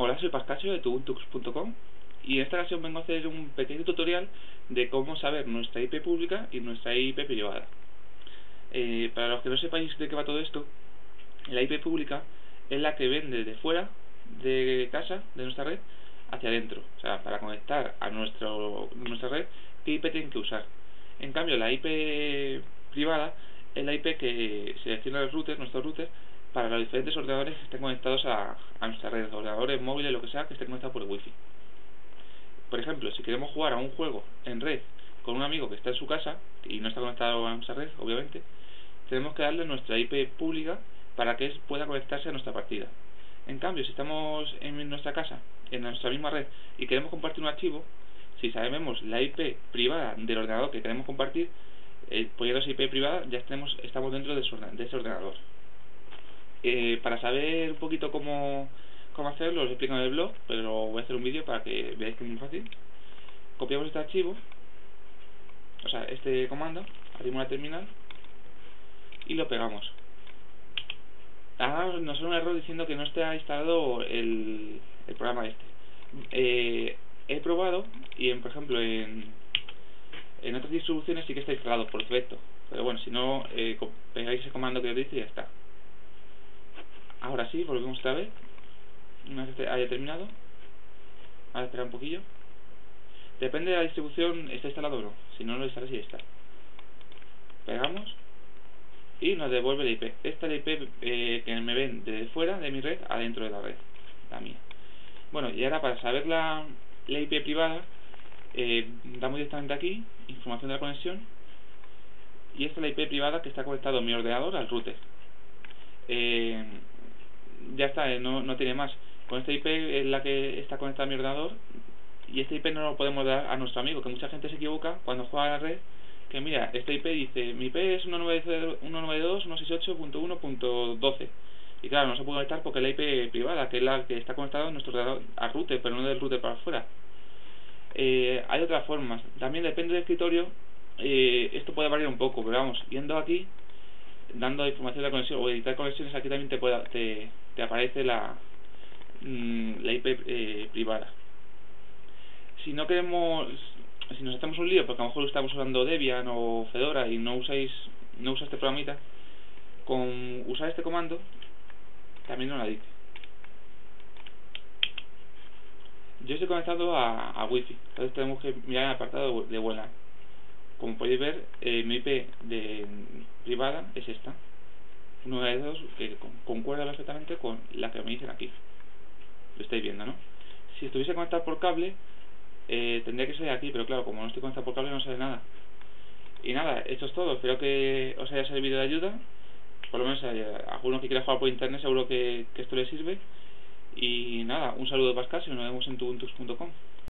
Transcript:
Hola, soy Pascasio de tubuntux.com y en esta ocasión vengo a hacer un pequeño tutorial de cómo saber nuestra IP pública y nuestra IP privada. Eh, para los que no sepáis de qué va todo esto, la IP pública es la que vende de fuera de casa, de nuestra red, hacia adentro. O sea, para conectar a nuestra red, ¿qué IP tienen que usar? En cambio, la IP privada es la IP que selecciona el router, nuestro router, para los diferentes ordenadores que estén conectados a, nuestra red, ordenadores móviles, lo que sea, que estén conectados por el wifi. Por ejemplo, si queremos jugar a un juego en red con un amigo que está en su casa y no está conectado a nuestra red, obviamente, tenemos que darle nuestra IP pública para que pueda conectarse a nuestra partida. En cambio, si estamos en nuestra casa, en nuestra misma red, y queremos compartir un archivo, si sabemos la IP privada del ordenador que queremos compartir, eh, poniendo esa IP privada ya estamos dentro de ese ordenador. Eh, para saber un poquito cómo, cómo hacerlo, os explico en el blog, pero voy a hacer un vídeo para que veáis que es muy fácil. Copiamos este archivo, o sea, este comando, abrimos la terminal y lo pegamos. Ahora nos sale un error diciendo que no está instalado el, el programa este. Eh, he probado y, en, por ejemplo, en, en otras distribuciones sí que está instalado por defecto. Pero bueno, si no, eh, pegáis ese comando que os dice y ya está. Ahora sí, volvemos otra vez. Una vez haya terminado. Ahora esperar un poquillo. Depende de la distribución, está instalado o no. Si no lo instala, sí está. Pegamos. Y nos devuelve la IP. Esta es la IP eh, que me ven desde fuera de mi red adentro de la red. La mía. Bueno, y ahora para saber la, la IP privada, eh, damos directamente aquí, información de la conexión. Y esta es la IP privada que está conectado mi ordenador al router. Eh, ya está, eh, no, no tiene más. Con esta IP es la que está conectada a mi ordenador y esta IP no lo podemos dar a nuestro amigo, que mucha gente se equivoca cuando juega a la red, que mira, esta IP dice, mi IP es 192.168.1.12 y claro, no se puede conectar porque es la IP privada, que es la que está conectada a nuestro ordenador, al router, pero no del router para afuera. Eh, hay otras formas, también depende del escritorio, eh, esto puede variar un poco, pero vamos, yendo aquí, dando información de la conexión o editar conexiones, aquí también te, puede, te, aparece la, mm, la IP eh, privada. Si no queremos, si nos hacemos un lío, porque a lo mejor estamos usando Debian o Fedora y no usáis, no usa este programita, con usar este comando también nos la dice. Yo estoy conectado a, a Wi-Fi, entonces tenemos que mirar el apartado de WLAN. Como podéis ver, eh, mi IP de privada es esta uno de esos que concuerda perfectamente con la que me dicen aquí. Lo estáis viendo, ¿no? Si estuviese conectado por cable, eh, tendría que ser aquí, pero claro, como no estoy conectado por cable no sale nada. Y nada, esto es todo. Espero que os haya servido de ayuda. Por lo menos a, alguno que quiera jugar por internet seguro que, esto le sirve. Y nada, un saludo de Pascal y nos vemos en tubuntus.com.